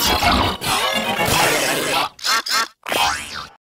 Thank you.